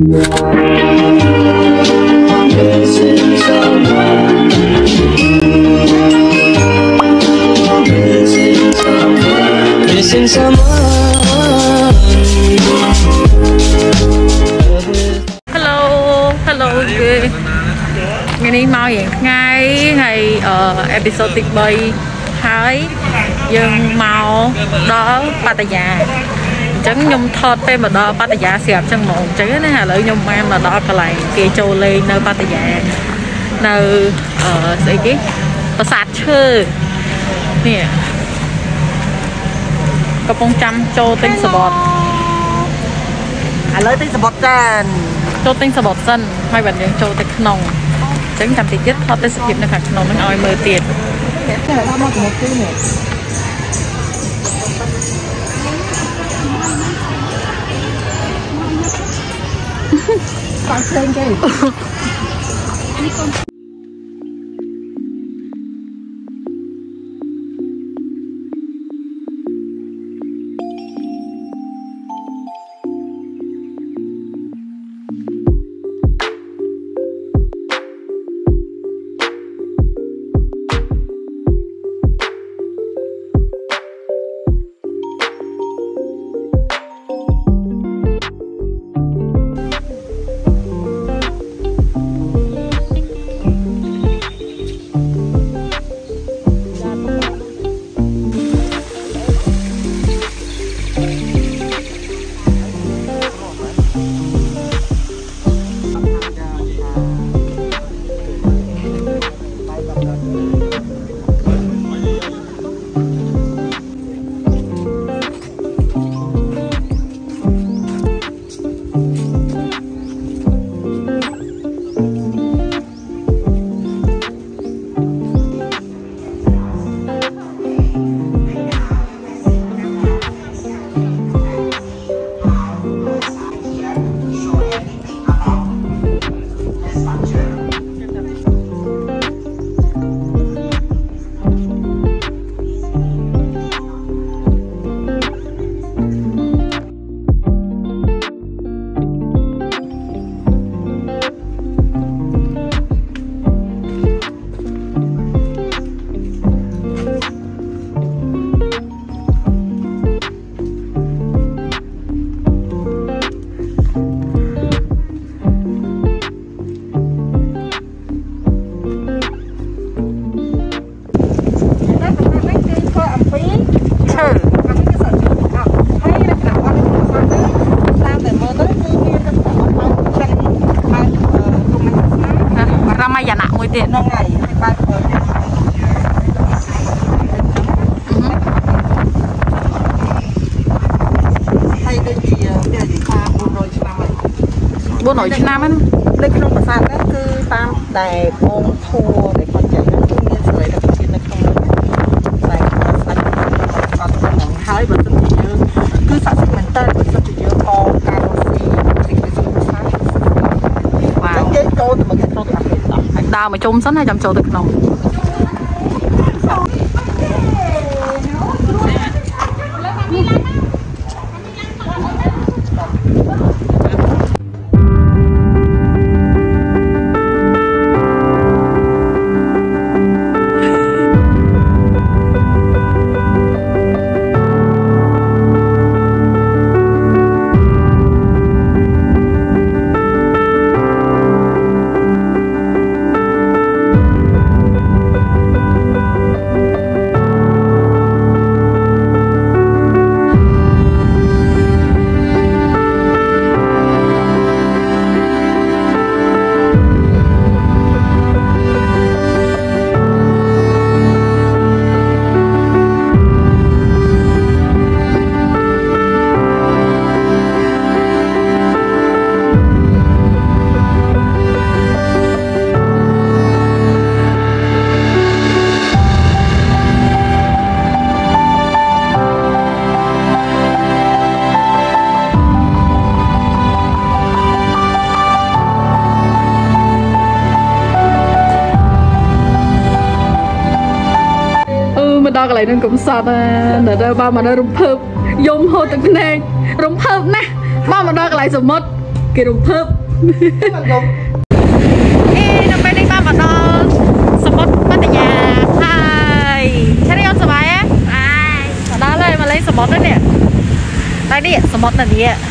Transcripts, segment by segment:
Missing someone. Missing someone. Missing someone. Hello Hello គឺថ្ងៃនេះមករៀងថ្ងៃហើយអឺអេពីសូ តទី3ហើយយើងមកដល់បាតាយាអញ្ចឹងខ្ញុំថតពេលមកដល់បាតាយាស្រាប់អញ្ចឹងហ្មងអញ្ចឹងណាឥឡូវខ្ញុំបានមកដល់កន្លែងគេចូលលេងនៅបាតាយានៅអឺស្អីគេប្រាសាទឈើនេះកំពុងចាំចូលទិញសបត់ឥឡូវទិញសបុតចានចូលទិញសបត់សិនហើយបាត់យើងចូលទៅក្នុងអញ្ចឹងចាំតិចទៀតថតទេសភាពនៅខាងក្នុងនឹងឲ្យមើលទៀតចាថាមកជាមួយគឺនេះ បាក់ផ្400ឆ្នាំហ្នឹងនៅក្នុងប្រាសាទហ្នឹងគឺតាមដែលបងធัวដែលគាត់ចែកហ្នឹងគឺមានសេរីធម្មជាតិនៅក្នុងនោះតែគាត់សាច់អត់ហ្នឹងហើយបើសិនជាយើងគឺស័ក្តិសិទ្ធិមែនតើបើសិនជាយើងអងការរស់ស៊ីសេចក្តីសុខប្រាសាទវ៉ាវយើងចូលទៅមកក្នុងអាពេលដល់ហើយដើរមកជុំសិនហើយចាំចូលទៅក្នុង ដល់កន្លែងហ្នឹងកុំសត់ណាទៅបើមកដល់រំភើបយំហូរទឹកភ្នែករំភើបណាស់បើមកដល់កន្លែងសមុទ្រគេរំភើបអេនៅពេលនេះបានមកដល់សមុទ្របាត់តាយាហើយឆារីអត់សុបាយហ៎បាទមកដល់ហើយមកលេងសមុទ្រនេះតែនេះសមុទ្រនេះ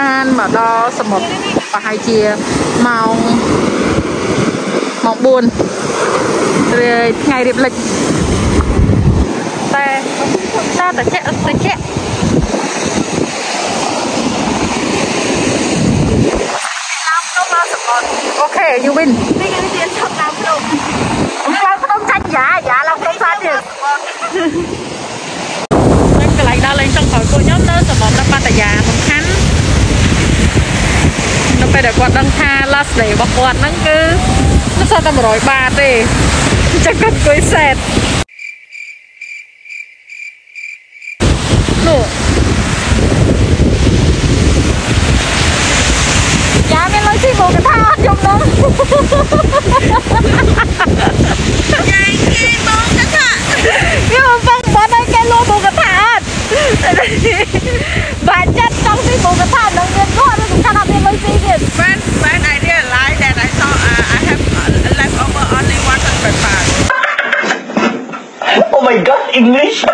សានមកដល់សមុទ្រប្រហែលជាម៉ោងម៉ោង4រាយថ្ងៃរៀបលិចតែតាតាចាក់តាចាក់អូខេយូវិននេះគឺជាឈប់ឡើងភ្នំឡើងភ្នំចាញ់យ៉ាយ៉ាឡើងភ្នំសាទៀតតែកន្លែងដល់លេងចុងក្រោយពួកខ្ញុំនៅសមុទ្រ ពេលដែលគាត់ដឹងថា last day របស់គាត់ហ្នឹងគឺនៅសល់តែ100បាតទេអញ្ចឹងគាត់អង្គុយសេតនោះយ៉ាមានលុយស៊ីមកកថាអត់ខ្ញុំហ្នឹង nhưng mà vâng bữa nay cái lô bù cái thả và chất trong cái bù cái thả nó nguyên có nó cũng my god, English!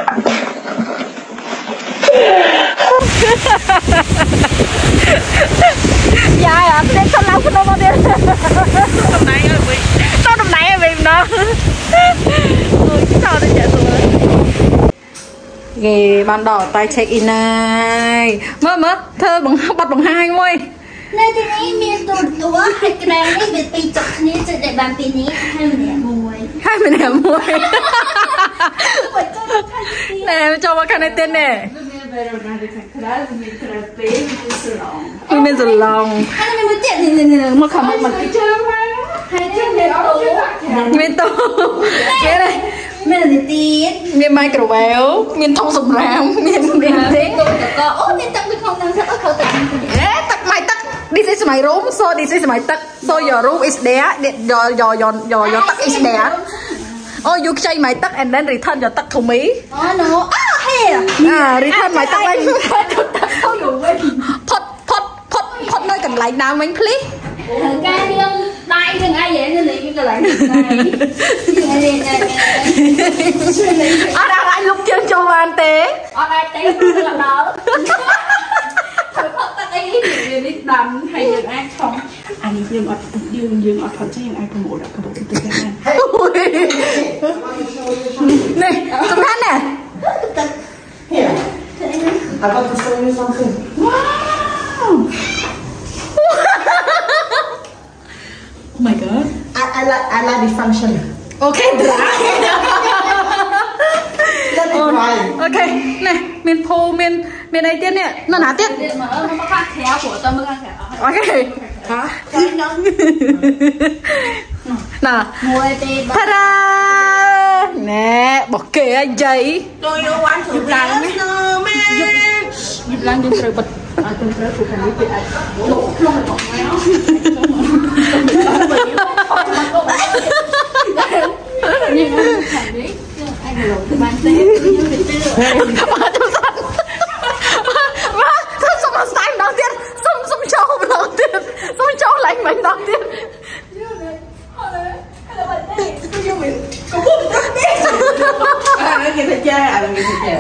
dạ ạ thế sao lâu cái đâu mà đi Hôm nay ở vị sao tầm này em bị nó ôi chứ sao đây chạy rồi គេបានដល់តែ check in ហើយមើលមើលធ្វើបង្បាត់បង្ហាញមួយនៅទីនេះមានទូរទស្សន៍ហើយក្រែមនេះវាពីរចុកគ្នាចិត្តតែបានពីរនេះហើយម្នាក់មួយ ហើយម្នាក់មួយមួយចុកខាងនេះណែចូលមកខាងនេះទៀតណែមានបែរណាទៅខាងក្រៅមានក្រៅពេកមានស្រឡងវាមានសឡងហើយមានមួយទៀតនេះនេះនេះមកខាងមកមកជើងមកហើយទៀតមានទូមានតូគេនេះមាននេះទៀតមាន microwave មានធុងសម្រាមមានមានទេទូតកអូមានទឹកពីក្នុងហ្នឹងទៅខោទឹកអេទឹកម៉ៃទឹក this is my room so this is my ទឹក so your room is there your your your your your ទឹក is there oh you ខ្ចី my ទឹក and then return your ទឹក to me អូ no អូហេអា return my ទឹកវិញទៅយូរវិញផុតផុតផុតផុតនៅកន្លែងណាវិញ please ការរៀងដៃនឹងអីហ្នឹងនេះមានកន្លែងដៃរៀងរៀងរៀងអត់អាចលុបជើងចូលបានទេអត់អាចទេដល់ វានេះដាំហើយយើងអាចឆុងអានេះយើងអត់យើងយើងអត់ថតចេះយើងអាចប្រមូលដាក់កបោទៅទៅហ្នឹង នេះសំខាន់ណាស់ Here I got to show you something Wow Oh my god I, I like I like the function. អូខេ dry មានមានអីទៀតនេះនៅណាទៀតទៀតមកមកខាងក្រៅព្រោះតើមើលខាងក្រៅអូខេចាំខ្ញុំណាមួយទេបើតារាណែបោះ ចូលឡើងម្ដងទៀតអាគេទៅចែអាគេទៅចែ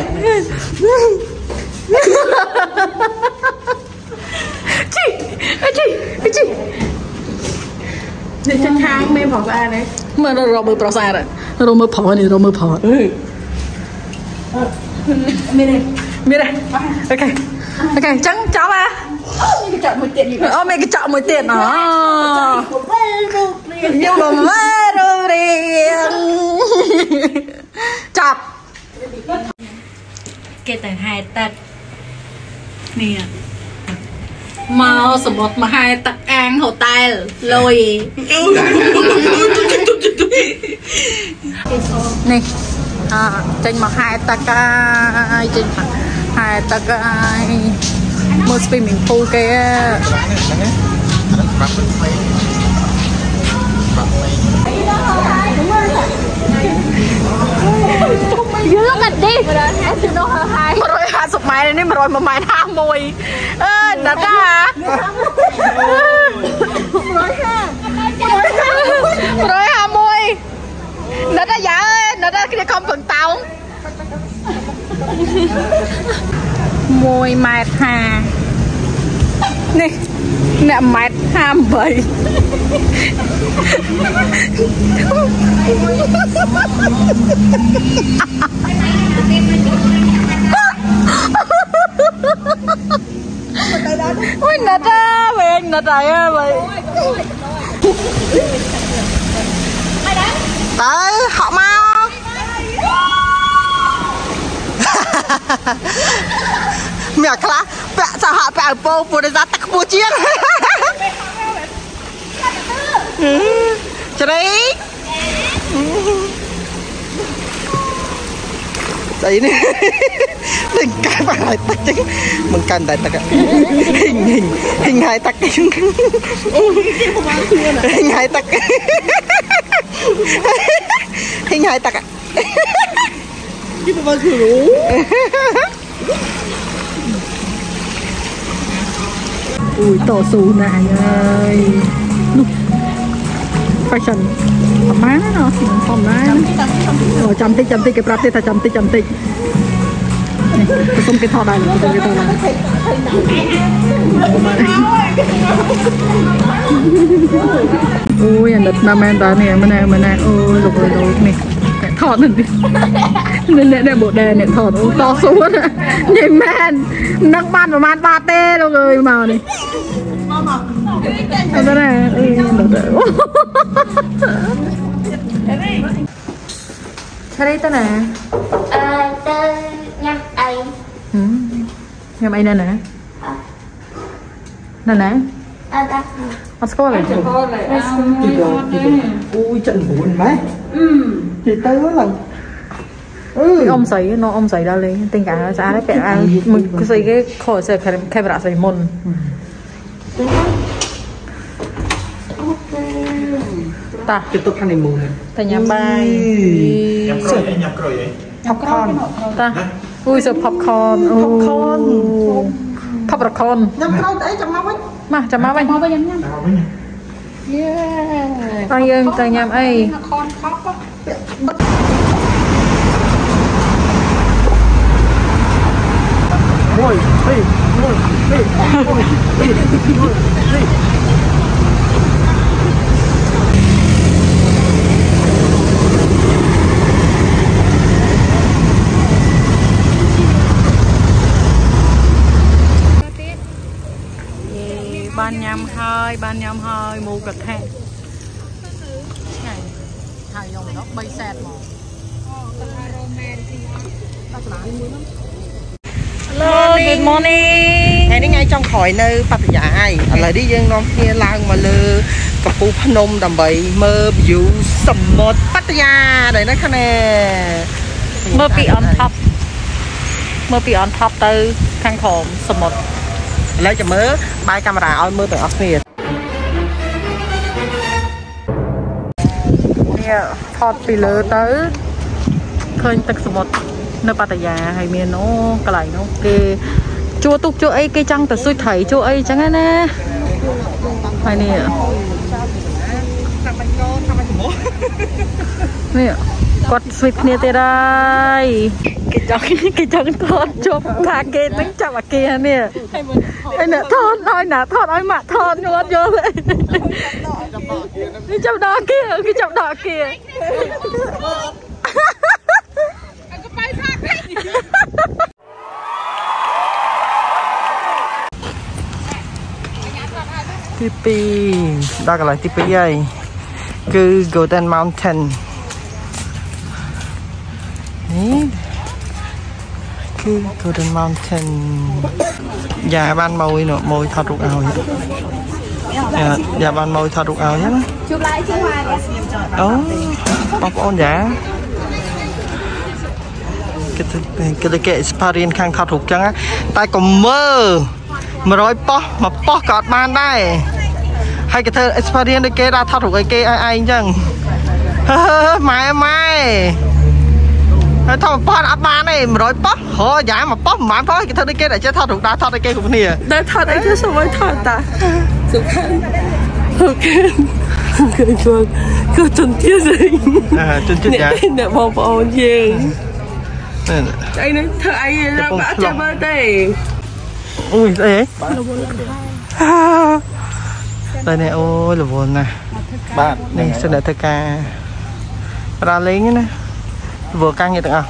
ជីអីជីអីជីនេះខាងមេផងស្អាតទេមើលរកមើលប្រសាទរកមើលផលនេះរកមើលផលមានទេមានទេOK OK អញ្ចឹងចប់ហ៎ះមាន កញ្ចក់មួយទៀតនេះអូមានកញ្ចក់មួយទៀតអូវែរូបរាងយកបំមែរូបរាងចាប់គេទៅហែលទឹកនេះមកសមុទ្រមកហែលទឹកអាង hotel លុយនេះអចេញមកហែទឹកហើយចេញមកហែទឹកហើយ មើល swimming pool គេ You look at this as you know her high 150ម៉ែត្រនេះ100ម៉ែត្រ51អើយដល់តា151នៅតែយ៉ាអើយនៅតែគ្នាខំពឹងតោង 1ម៉ែត្រ50នេះអ្នកម៉ែត្រ58អូយណាត់អាវិញណាត់អាយវិញទៅហក់មក មានអាខ្លះពាក់សហពាក់អពោពុទ្ធសាសទឹកខ្ពស់ជាងច្រីស្អីនេះនឹងកាយបាហើយទឹកចឹងមិនកាន់តែទឹកហិញហិញហិញហើយទឹកហិញហើយទឹកហិញហើយទឹកគេទៅមកគ្រូ អូយតស៊ូណាស់អើយនោះ fashion ប្រហែលណាធម្មតាអូចាំតិចចាំតិចគេប្រាប់ទៀតថាចាំតិចចាំតិចនេះប្រសុំគេថតដែរប្រសុំគេថតដែរអូយអាណិតណាស់មែនតើនេះម្នាក់ម្នាក់អូយលោកអើយលោកនេះ ថតនេះនេះនេះបូដែរនេះថតអូតស៊ូណាញ៉ៃមែននឹកបានប្រហែលបាតទេលោកអើយមកនេះអត់ដែរអឺដល់ដែរឆរីទៅណាអឺទៅញ៉ាំអីញ៉ាំអីណាណាណាណាអត់ដាក់អត់ស្គាល់ទេទីដល់ទីអូយចិត្ត9ម៉ែអឺ ទីទៅឡើងអឺអ៊ំស្រីនោះអ៊ំស្រីដល់លេងទិញកាស្អាតហើយពាក់អាវមួយស្រីគេខលស្រីខេមរ៉ាស្រីមុនតាទៅទុកខាងនេះមូនតែញ៉ាំបាយញ៉ាំក្រូចអីញ៉ាំក្រូចអី popcorn តាអូយសើ popcorn អូ popcorn popcorn ញ៉ាំក្រោយអីចាំមកវិញមកចាំមកវិញមកវិញញ៉ាំតាមវិញបងយើងទៅញ៉ាំអីមួយពីរ មួយពីរមួយពីរមួយពីរបានញ៉ាំហើយបានញ៉ាំហើយមូកថាឆ្ងាញ់ ហើយខ្ញុំនោះ3សែតមក Hello good morning ថ្ងៃនេះថ្ងៃចុងក្រោយនៅបត្តយាហើយឥឡូវនេះយើងនាំគ្នាឡើងមកលើកំពូលភ្នំដើម្បីមើល view សមុទ្របត្តយាដែលនៅខាងនេះមើលពី on top មើលពី on top ទៅខាងក្រោមសមុទ្រឥឡូវចាំមើលបាយកាមេរ៉ាឲ្យមើលទាំងអស់គ្នា នេះថតពីលើទៅឃើញទឹកសមុទ្រនៅបត្តយាហើយមានអូកន្លែងនោះគេជួទុកជួអីគេចង់ទៅស៊ុយត្រីជួអីចឹងណាហើយនេះនេះគាត់ស្វីតគ្នាទៀតហើយគេចង់គេចង់ថតជប់ថាគេនឹងចាប់អាគេនេះហើយ អ្នកថតឲ្យណាថតឲ្យម៉ាក់ថតខ្ញុំអត់យល់ទេគេចាប់ដល់គេគេចាប់ដល់គេទី2ដល់កន្លែងទី2ហើយគឺ Golden Mountain នេះ គឺ Golden Mountain យ៉ាបានមួយនោះមួយថតរូបឲ្យយ៉ាយ៉ាបានមួយថតរូបឲ្យណាជួបឡាយជួបហើយអូបងប្អូនយ៉ាគេទៅគេទៅគេ experience ខាងថតរូបចឹងណាតែកុំមើ100ប៉ោះមួយប៉ោះក៏អត់បានដែរហើយគេធ្វើ experience ដូចគេដាក់ថតរូបឲ្យគេឲ្យឯងចឹងហឺម៉ែម៉ែហើយ ថតប៉ោះអត់បានទេ100ប៉ោះហោយ៉ាមួយប៉ោះមិនបានផងគេធ្វើដូចគេតែចេះថតរូបដាក់ថតឲ្យគេគ្រប់គ្នាដែលថតអីទៅសុំឲ្យថតតាសំខាន់អូខេគឺជួយគឺជន់ទៀតឯងអើជន់ជន់យ៉ាអ្នកបងប្អូនយើងនេះអីនេះធ្វើអីដល់អត់ចាំមើលទេអូយស្អីហ៎តែនេះអូយរវល់ណាស់បាទនេះសិនតែធ្វើការប្រាលេងណា រវល់ការងារទាំងអស់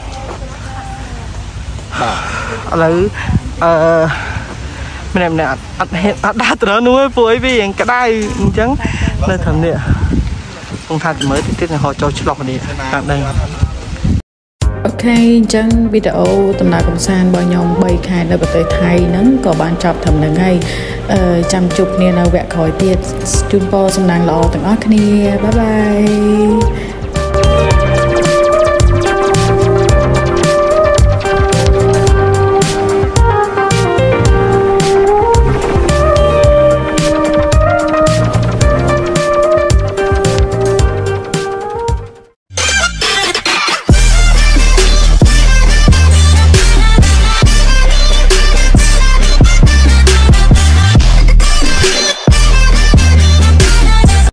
បាទឥឡូវអឺម្នាក់ម្នាក់អត់អត់ហ៊ានអត់ដាក់ត្រនោះទេពួកអីវារៀងក្តៅអញ្ចឹងនៅត្រឹមនេះគង់ថាទៅមើលតិចទៀតនឹងហោចូលឆ្លោះនេះតាមដឹងអូខេអញ្ចឹងវីដេអូដំណើរកំសាន្តរបស់ខ្ញុំ3ខែនៅប្រទេសថៃហ្នឹងក៏បានចប់ត្រឹមហ្នឹងហើយអឺចាំជួបគ្នានៅវគ្គក្រោយទៀតជូនពរសំណាងល្អទាំងអស់គ្នាបាយបាយ